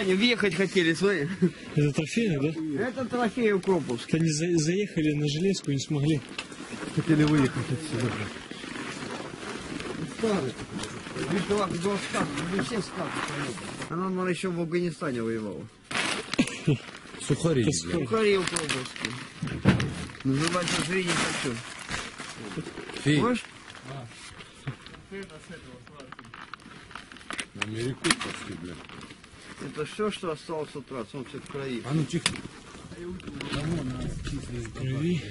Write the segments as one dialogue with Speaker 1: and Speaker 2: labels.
Speaker 1: Они въехать хотели, смотри.
Speaker 2: Это трофейный, да?
Speaker 1: Это трофей Укроповский.
Speaker 2: Они за- заехали на железку, не смогли.
Speaker 3: Хотели выехать отсюда.
Speaker 1: Старый. Битвак до скат, не все скаты. Она, наверное, еще в Афганистане воевала.
Speaker 3: Сухари.
Speaker 1: Сухари Укроповские. Называется «Жри не хочу».
Speaker 3: Фи.
Speaker 1: Можешь?
Speaker 3: На Америку пошли, бля.
Speaker 1: Это все, что осталось с утра. Солнце в крови.
Speaker 3: А ну тихо.
Speaker 2: Крови.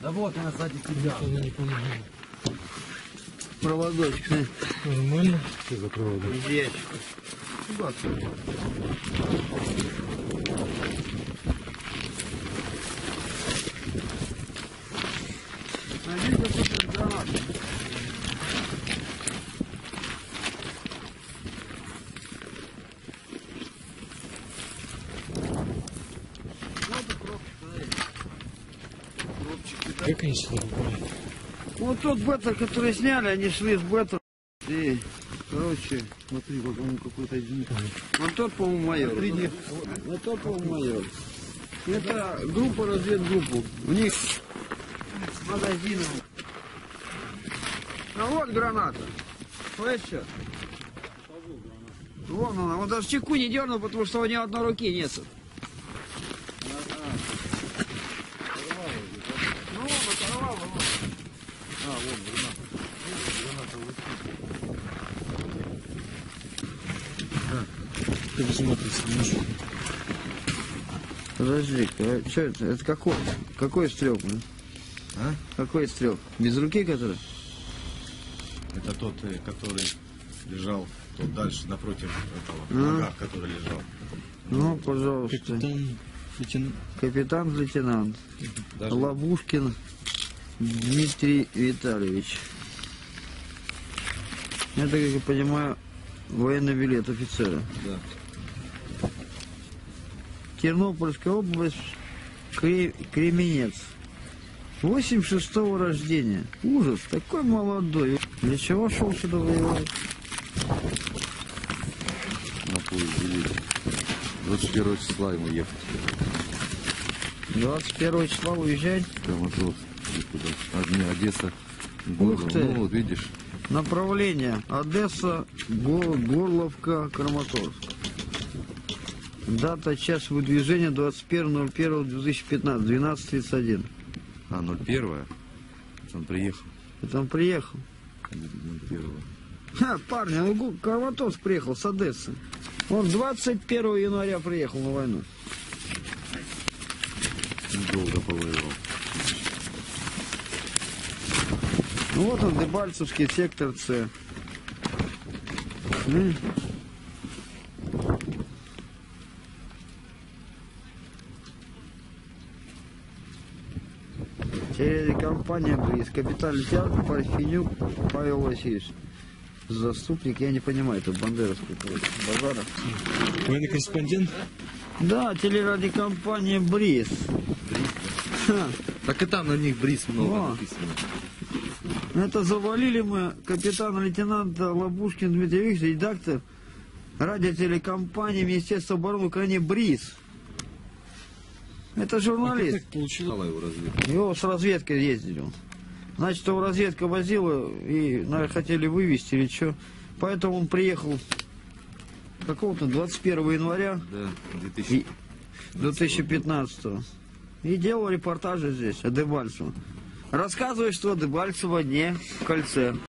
Speaker 3: Да вот она сзади тебя.
Speaker 2: Она не помогала.
Speaker 1: Проводочек, смотри,
Speaker 2: Нормально.
Speaker 3: Что за провода?
Speaker 1: из ящика. Вот. Один какой-то гранат. Вот и пробки, смотри. Пробчики, да?
Speaker 2: Как они сюда попали?
Speaker 1: Вот тот беттер, который сняли, они шли с беттер. И, короче, смотри, вот он какой-то один. Вот тот, по-моему, майор. Вот тот, по-моему, майор. Это группа разведгруппу. У них с магазином. А вот граната. Слышишь? Вон она. Он даже чеку не дернул, потому что у него одной руки нет. Ну, он оторвал, вот.
Speaker 2: Как смотрится, не можешь.
Speaker 1: Подожди, что это? Это какой? Какой стрелк?
Speaker 3: А?
Speaker 1: Какой стрелк? Без руки который?
Speaker 3: Это тот, э, который лежал тот дальше напротив этого
Speaker 1: А.
Speaker 3: нога, который лежал.
Speaker 1: Ну, пожалуйста.
Speaker 2: Капитан, лейтенант.
Speaker 1: Капитан-лейтенант
Speaker 3: Даже
Speaker 1: Лабушкин Дмитрий Витальевич. Это, как я понимаю, военный билет офицера.
Speaker 3: да.
Speaker 1: Тернопольская область, Кре- Кременец. 86-го рождения. Ужас, такой молодой. Для чего шел сюда воевать?
Speaker 3: на поезде едет. 21 числа ему ехать.
Speaker 1: 21 числа уезжать.
Speaker 3: Краматорск. или куда. А, не, Одесса.
Speaker 1: Ты.
Speaker 3: Ну, вот видишь.
Speaker 1: Направление Одесса, Го- Горловка, Краматорск. Дата, час выдвижения 21.01.2015, 12.31.
Speaker 3: А, 01 Он приехал.
Speaker 1: Это он приехал.
Speaker 3: 01
Speaker 1: Ха, парни, ну Краматорск приехал с Одессы. Он 21 января приехал на войну.
Speaker 3: Долго повоевал.
Speaker 1: Ну вот он, Дебальцевский сектор С. Телекомпания БРИЗ. Капитан лейтенант Парфенюк Павел Васильевич. Заступник, я не понимаю, это бандеровский базара.
Speaker 2: Военный корреспондент.
Speaker 1: Да, телерадиокомпания БРИЗ. Ха.
Speaker 3: Так и там на них бриз много
Speaker 1: О.
Speaker 3: написано.
Speaker 1: Это завалили мы капитана-лейтенанта Лабушкин Дмитрий Викторович, редактор радиотелекомпании Министерства обороны Украины БРИЗ. Это журналист.
Speaker 2: Так получилось.
Speaker 3: Мало его разведка.
Speaker 1: Его с разведкой ездили. он. Значит, его разведка возила и, наверное, хотели вывести или что. Поэтому он приехал какого-то 21 января
Speaker 3: Да,
Speaker 1: и
Speaker 3: 2000.
Speaker 1: 2015 и делал репортажи здесь о Дебальцево. Рассказывает, что Дебальцево не в кольце.